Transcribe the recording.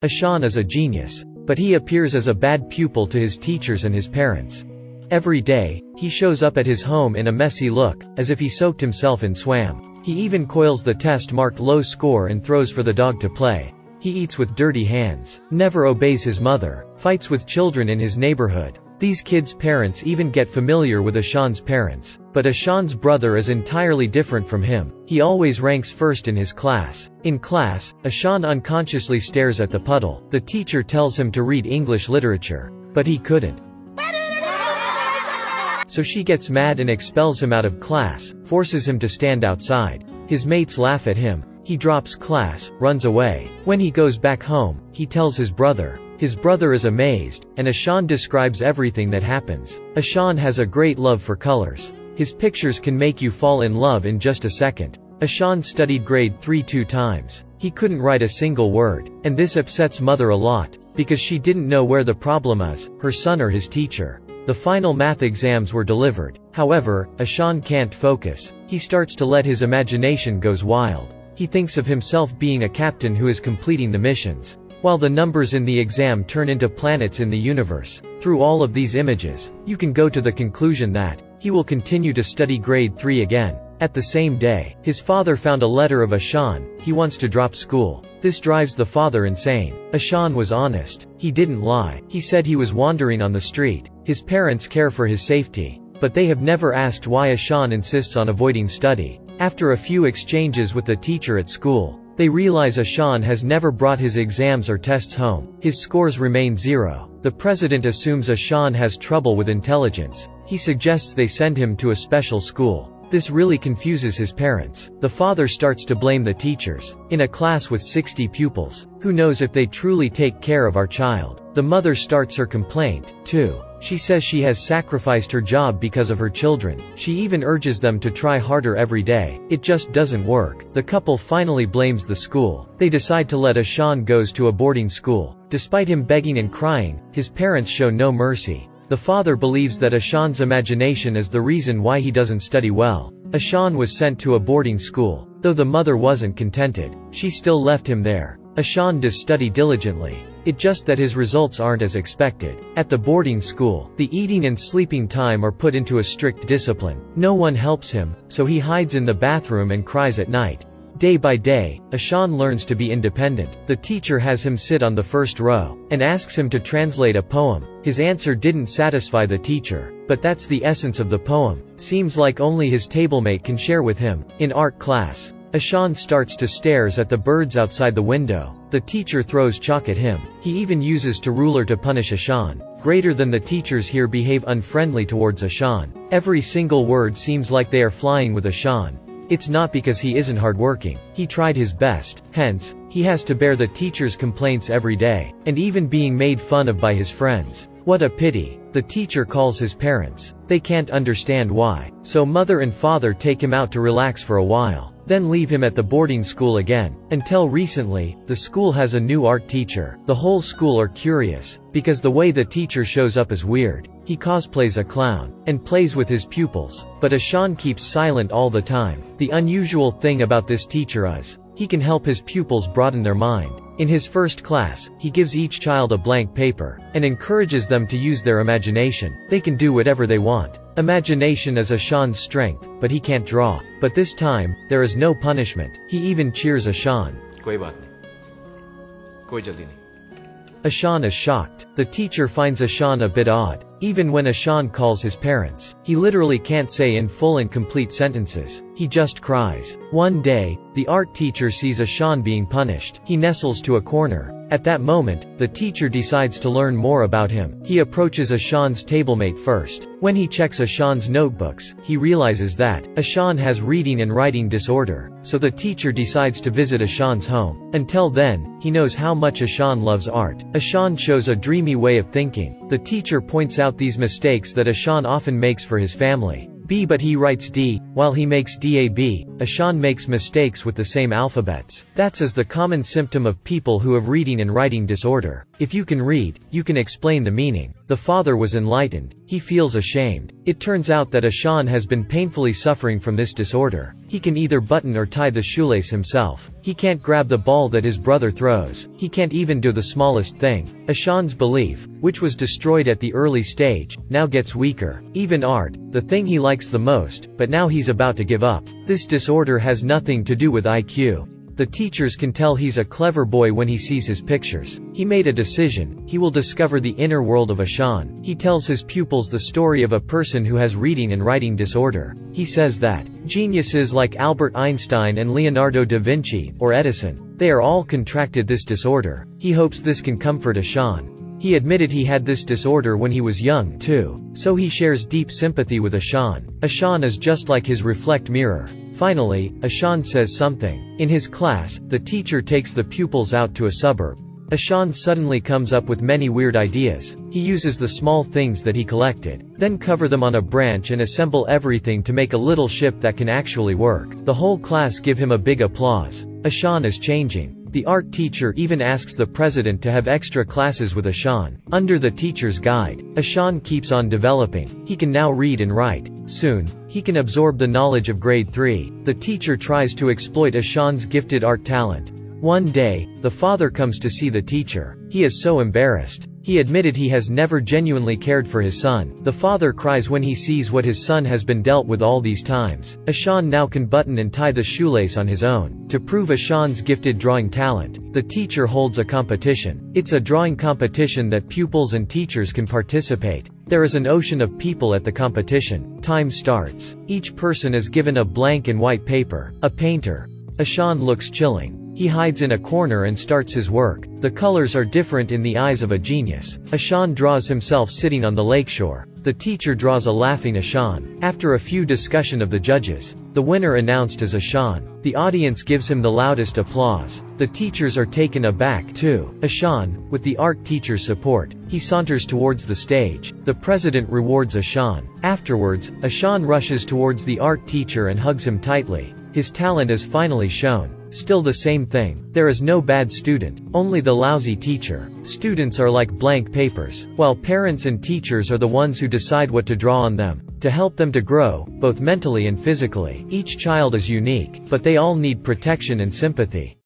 Ashan is a genius. But he appears as a bad pupil to his teachers and his parents. Every day, he shows up at his home in a messy look, as if he soaked himself in swam. He even coils the test marked low score and throws for the dog to play. He eats with dirty hands, never obeys his mother, fights with children in his neighborhood. These kids' parents even get familiar with Ashan's parents. But Ashan's brother is entirely different from him. He always ranks first in his class. In class, Ashan unconsciously stares at the puddle. The teacher tells him to read English literature. But he couldn't. So she gets mad and expels him out of class, forces him to stand outside. His mates laugh at him. He drops class, runs away. When he goes back home, he tells his brother. His brother is amazed, and Ashan describes everything that happens. Ashan has a great love for colors. His pictures can make you fall in love in just a second. Ashan studied grade 3 two times. He couldn't write a single word. And this upsets mother a lot, because she didn't know where the problem is, her son or his teacher. The final math exams were delivered. However, Ashan can't focus. He starts to let his imagination goes wild. He thinks of himself being a captain who is completing the missions. While the numbers in the exam turn into planets in the universe. Through all of these images, you can go to the conclusion that he will continue to study grade 3 again. At the same day, his father found a letter of Ashan, he wants to drop school. This drives the father insane. Ashan was honest. He didn't lie. He said he was wandering on the street. His parents care for his safety. But they have never asked why Ashan insists on avoiding study. After a few exchanges with the teacher at school, they realize Ashan has never brought his exams or tests home. His scores remain zero. The president assumes Ashan has trouble with intelligence. He suggests they send him to a special school. This really confuses his parents. The father starts to blame the teachers. In a class with 60 pupils, who knows if they truly take care of our child? The mother starts her complaint, too. She says she has sacrificed her job because of her children. She even urges them to try harder every day. It just doesn't work. The couple finally blames the school. They decide to let Ashan goes to a boarding school. Despite him begging and crying, his parents show no mercy. The father believes that Ashan's imagination is the reason why he doesn't study well. Ashan was sent to a boarding school. Though the mother wasn't contented, she still left him there. Ashan does study diligently. It just that his results aren't as expected. At the boarding school, the eating and sleeping time are put into a strict discipline. No one helps him, so he hides in the bathroom and cries at night. Day by day, Ashan learns to be independent. The teacher has him sit on the first row, and asks him to translate a poem. His answer didn't satisfy the teacher, but that's the essence of the poem. Seems like only his tablemate can share with him. In art class, Ashan starts to stares at the birds outside the window. The teacher throws chalk at him. He even uses to ruler to punish Ashan. Greater than the teachers here behave unfriendly towards Ashan. Every single word seems like they are flying with Ashan. It's not because he isn't hardworking. He tried his best, hence, he has to bear the teacher's complaints every day, and even being made fun of by his friends. What a pity. The teacher calls his parents. They can't understand why. So mother and father take him out to relax for a while then leave him at the boarding school again. Until recently, the school has a new art teacher. The whole school are curious, because the way the teacher shows up is weird. He cosplays a clown, and plays with his pupils, but Ashan keeps silent all the time. The unusual thing about this teacher is, he can help his pupils broaden their mind. In his first class, he gives each child a blank paper, and encourages them to use their imagination. They can do whatever they want. Imagination is Ashan's strength, but he can't draw. But this time, there is no punishment. He even cheers Ashan. कोई बात नहीं कोई जल्दी नहीं Ashan is shocked. The teacher finds Ashan a bit odd. Even when Ashan calls his parents, he literally can't say in full and complete sentences. He just cries. One day, the art teacher sees Ashan being punished. He nestles to a corner. At that moment, the teacher decides to learn more about him. He approaches Ashan's tablemate first. When he checks Ashan's notebooks, he realizes that Ashan has reading and writing disorder. So the teacher decides to visit Ashan's home. Until then, he knows how much Ashan loves art. Ashan shows a dreamy way of thinking. The teacher points out these mistakes that Ashan often makes for his family. B but he writes D, while he makes DAB. Ashan makes mistakes with the same alphabets. That's as the common symptom of people who have reading and writing disorder. If you can read, you can explain the meaning. The father was enlightened. He feels ashamed. It turns out that Ashan has been painfully suffering from this disorder. He can either button or tie the shoelace himself. He can't grab the ball that his brother throws. He can't even do the smallest thing. Ashan's belief, which was destroyed at the early stage, now gets weaker. Even art, the thing he likes the most, but now he's about to give up. This disorder has nothing to do with IQ. The teachers can tell he's a clever boy when he sees his pictures. He made a decision, he will discover the inner world of Ashan. He tells his pupils the story of a person who has reading and writing disorder. He says that, geniuses like Albert Einstein and Leonardo da Vinci, or Edison, they are all contracted this disorder. He hopes this can comfort Ashan. He admitted he had this disorder when he was young, too. So he shares deep sympathy with Ashan. Ashan is just like his reflect mirror. Finally, Ashan says something. In his class, the teacher takes the pupils out to a suburb. Ashan suddenly comes up with many weird ideas. He uses the small things that he collected, then cover them on a branch and assemble everything to make a little ship that can actually work. The whole class give him a big applause. Ashan is changing. The art teacher even asks the president to have extra classes with Ashan. Under the teacher's guide, Ashan keeps on developing. He can now read and write. Soon, he can absorb the knowledge of grade 3. The teacher tries to exploit Ashan's gifted art talent. One day, the father comes to see the teacher. He is so embarrassed. He admitted he has never genuinely cared for his son. The father cries when he sees what his son has been dealt with all these times. Ashan now can button and tie the shoelace on his own. To prove Ashan's gifted drawing talent, the teacher holds a competition. It's a drawing competition that pupils and teachers can participate. There is an ocean of people at the competition. Time starts. Each person is given a blank and white paper. A painter. Ashan looks chilling. He hides in a corner and starts his work. The colors are different in the eyes of a genius. Ashan draws himself sitting on the lakeshore. The teacher draws a laughing Ashan. After a few discussion of the judges, the winner announced as Ashan. The audience gives him the loudest applause. The teachers are taken aback too. Ashan, with the art teacher's support, he saunters towards the stage. The president rewards Ashan. Afterwards, Ashan rushes towards the art teacher and hugs him tightly. His talent is finally shown. Still the same thing. There is no bad student, only the lousy teacher. Students are like blank papers, while parents and teachers are the ones who decide what to draw on them, to help them to grow, both mentally and physically. Each child is unique, but they all need protection and sympathy.